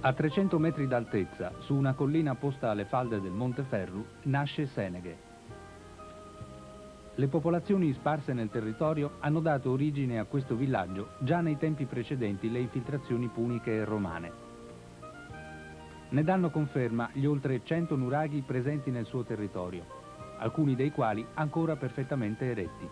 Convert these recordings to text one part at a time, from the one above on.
A 300 metri d'altezza, su una collina posta alle falde del Monteferru, nasce Seneghe. Le popolazioni sparse nel territorio hanno dato origine a questo villaggio già nei tempi precedenti le infiltrazioni puniche e romane. Ne danno conferma gli oltre 100 nuraghi presenti nel suo territorio, alcuni dei quali ancora perfettamente eretti.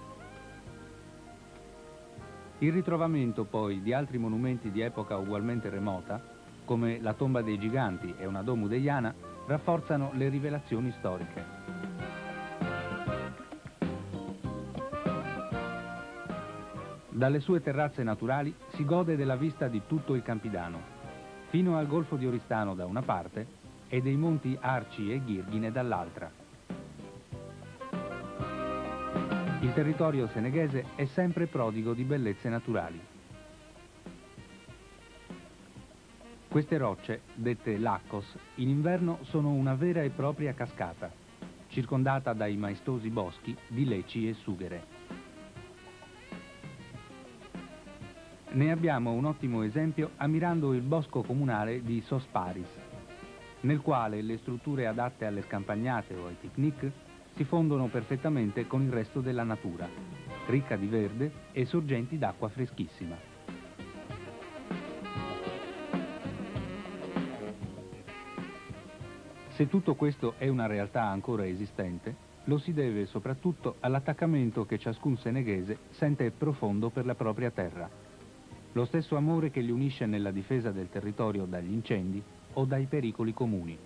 Il ritrovamento poi di altri monumenti di epoca ugualmente remota come la tomba dei giganti e una domu deiana, rafforzano le rivelazioni storiche. Dalle sue terrazze naturali si gode della vista di tutto il Campidano, fino al Golfo di Oristano da una parte e dei monti Arci e Ghirghine dall'altra. Il territorio seneghese è sempre prodigo di bellezze naturali. Queste rocce, dette Laccos, in inverno sono una vera e propria cascata, circondata dai maestosi boschi di leci e sughere. Ne abbiamo un ottimo esempio ammirando il bosco comunale di Sosparis, nel quale le strutture adatte alle scampagnate o ai picnic si fondono perfettamente con il resto della natura, ricca di verde e sorgenti d'acqua freschissima. Se tutto questo è una realtà ancora esistente, lo si deve soprattutto all'attaccamento che ciascun seneghese sente profondo per la propria terra. Lo stesso amore che li unisce nella difesa del territorio dagli incendi o dai pericoli comuni.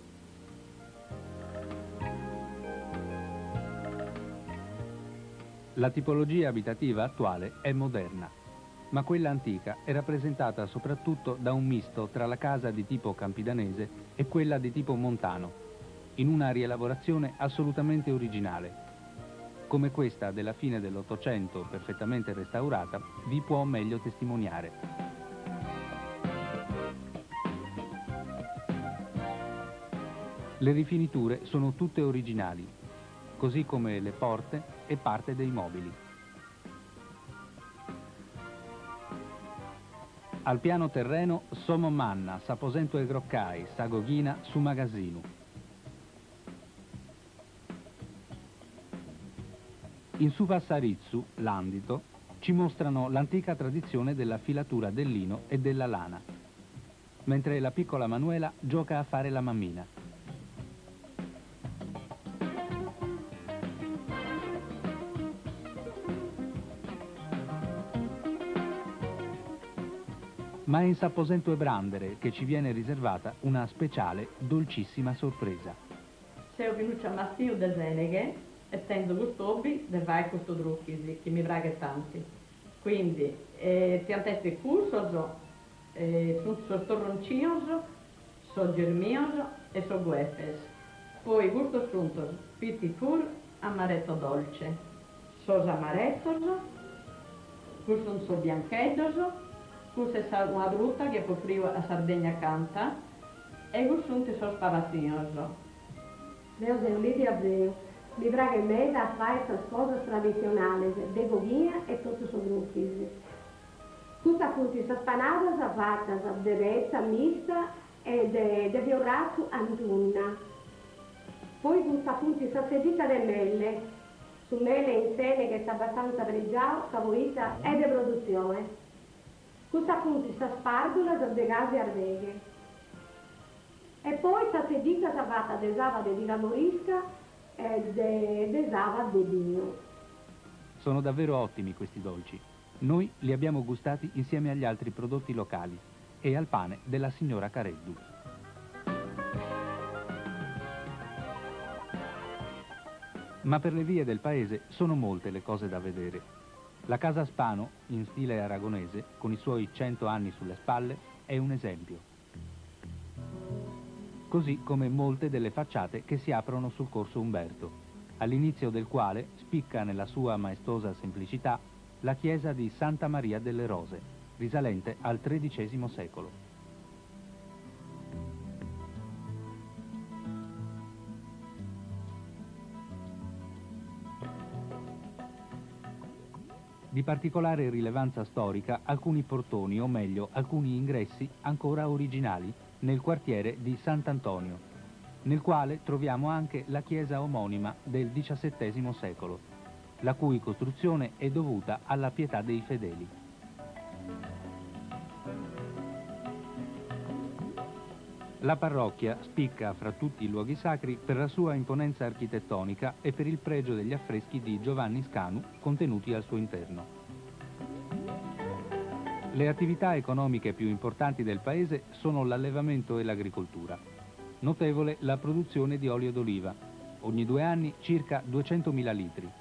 La tipologia abitativa attuale è moderna, ma quella antica è rappresentata soprattutto da un misto tra la casa di tipo campidanese e quella di tipo montano, in una rielaborazione assolutamente originale. Come questa della fine dell'Ottocento, perfettamente restaurata, vi può meglio testimoniare. Le rifiniture sono tutte originali, così come le porte e parte dei mobili. Al piano terreno Somo Manna, Saposento e Groccai, Sagoghina su Magazzino. In Suvasaritsu, l'Andito, ci mostrano l'antica tradizione della filatura del lino e della lana, mentre la piccola Manuela gioca a fare la mammina. Ma è in Sapposento e Brandere che ci viene riservata una speciale, dolcissima sorpresa. Sei venuto a Matteo da Zeneghe essendo questo hobby, vai questo drucchi, che mi braga tanti. Quindi, eh, ti anteste curso, eh, sono torroncioso, sono germioso e sono guefes. Poi questo sunto, pitti pur, amaretto dolce. Sos amarettoso, questo so biancheddoso, questo è una druta che può frio a Sardegna canta, e questo so spavazioso. Deus é um livre abreu. Livrar Vermelha faz essas coisas tradicionais de boguinha e todos os grupos. Tutte queste panadas a vacas, a derezza mista e de, de viorato antunna. Poi questa appunto questa sedita di mele, su mele in sene che è abbastanza pregiato, favorita e di produzione. Questa appunto questa spardula da gasi arveghe. E poi questa sedita fatta di savate di lavorisca ed esava de vino. Sono davvero ottimi questi dolci. Noi li abbiamo gustati insieme agli altri prodotti locali e al pane della signora Careddu. Ma per le vie del paese sono molte le cose da vedere. La casa Spano, in stile aragonese, con i suoi cento anni sulle spalle, è un esempio così come molte delle facciate che si aprono sul corso Umberto, all'inizio del quale spicca nella sua maestosa semplicità la chiesa di Santa Maria delle Rose, risalente al XIII secolo. Di particolare rilevanza storica alcuni portoni, o meglio alcuni ingressi ancora originali nel quartiere di Sant'Antonio, nel quale troviamo anche la chiesa omonima del XVII secolo, la cui costruzione è dovuta alla pietà dei fedeli. La parrocchia spicca fra tutti i luoghi sacri per la sua imponenza architettonica e per il pregio degli affreschi di Giovanni Scanu contenuti al suo interno. Le attività economiche più importanti del paese sono l'allevamento e l'agricoltura. Notevole la produzione di olio d'oliva, ogni due anni circa 200.000 litri.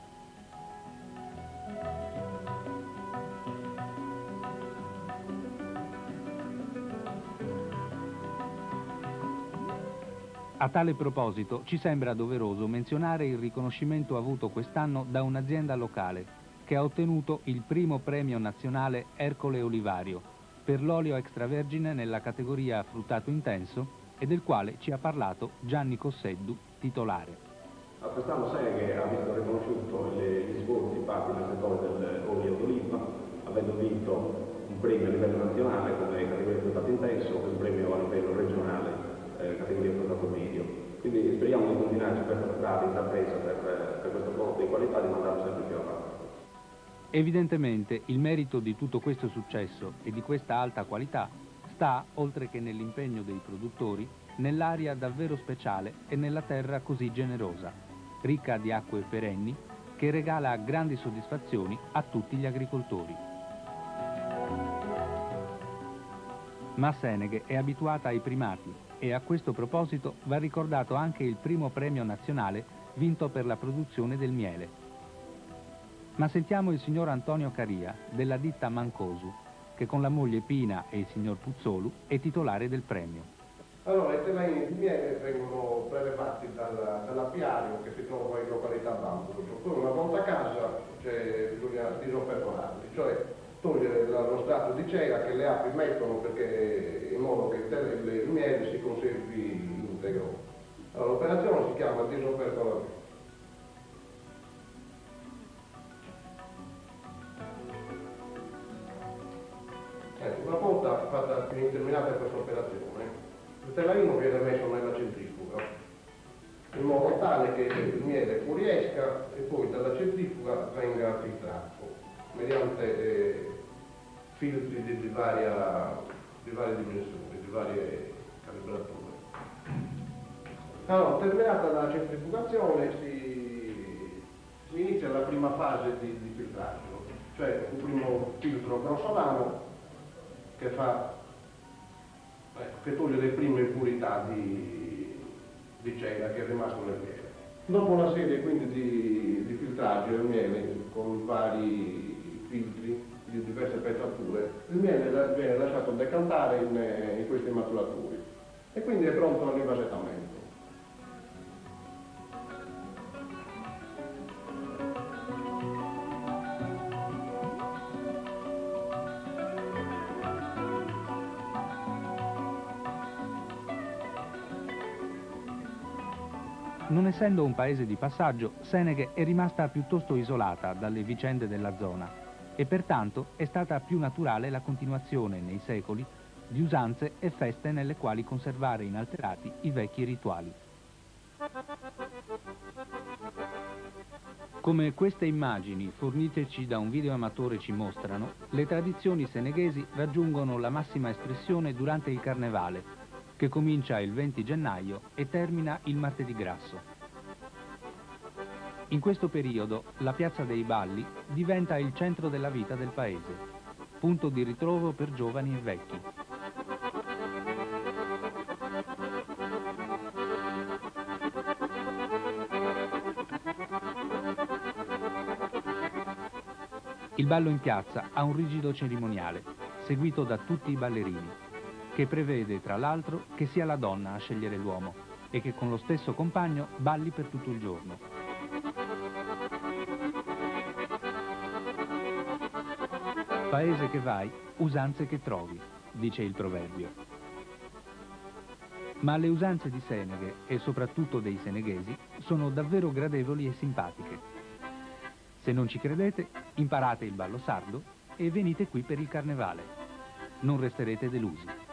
A tale proposito ci sembra doveroso menzionare il riconoscimento avuto quest'anno da un'azienda locale che ha ottenuto il primo premio nazionale Ercole Olivario per l'olio extravergine nella categoria fruttato intenso e del quale ci ha parlato Gianni Cosseddu, titolare. A quest'anno Seghe ha visto riconosciuto gli sforzi fatti nel settore dell'olio d'oliva, avendo vinto un premio a livello nazionale come categoria fruttato intenso e un premio a livello regionale eh, categoria fruttato medio. Quindi speriamo di continuare su questa strada intrapresa per, per questo prodotto di qualità di mandarlo sempre più avanti. Evidentemente il merito di tutto questo successo e di questa alta qualità sta, oltre che nell'impegno dei produttori, nell'aria davvero speciale e nella terra così generosa, ricca di acque perenni, che regala grandi soddisfazioni a tutti gli agricoltori. Ma Seneghe è abituata ai primati e a questo proposito va ricordato anche il primo premio nazionale vinto per la produzione del miele. Ma sentiamo il signor Antonio Caria, della ditta Mancosu, che con la moglie Pina e il signor Puzzolu è titolare del premio. Allora, i terreni di miele vengono prelevati dal, dall'apiario che si trova in località Bambulo. Poi una volta a casa cioè, bisogna disopercolarli, cioè togliere lo strato di cera che le api mettono perché, in modo che il, il miele si conservi integro. Allora, l'operazione si chiama disopercolamento. Viene terminata questa operazione, il telarino viene messo nella centrifuga, in modo tale che il miele fuoriesca e poi dalla centrifuga venga filtrato mediante eh, filtri di, di, varia, di, varie dimensioni, di varie calibrature. Allora, terminata la centrifugazione si, si inizia la prima fase di, di filtraggio, cioè un primo filtro grossolano che fa che toglie le prime impurità di, di cera che è rimasto nel miele. Dopo una serie quindi di, di filtraggio del miele con vari filtri di diverse pezzature, il miele viene lasciato decantare in, in questi maturatori e quindi è pronto all'invasettamento. Non essendo un paese di passaggio, Seneghe è rimasta piuttosto isolata dalle vicende della zona e pertanto è stata più naturale la continuazione nei secoli di usanze e feste nelle quali conservare inalterati i vecchi rituali. Come queste immagini forniteci da un videoamatore ci mostrano, le tradizioni seneghesi raggiungono la massima espressione durante il carnevale, che comincia il 20 gennaio e termina il martedì grasso. In questo periodo la piazza dei Balli diventa il centro della vita del paese, punto di ritrovo per giovani e vecchi. Il ballo in piazza ha un rigido cerimoniale, seguito da tutti i ballerini che prevede tra l'altro che sia la donna a scegliere l'uomo e che con lo stesso compagno balli per tutto il giorno. Paese che vai, usanze che trovi, dice il proverbio. Ma le usanze di Seneghe e soprattutto dei seneghesi sono davvero gradevoli e simpatiche. Se non ci credete, imparate il ballo sardo e venite qui per il carnevale. Non resterete delusi.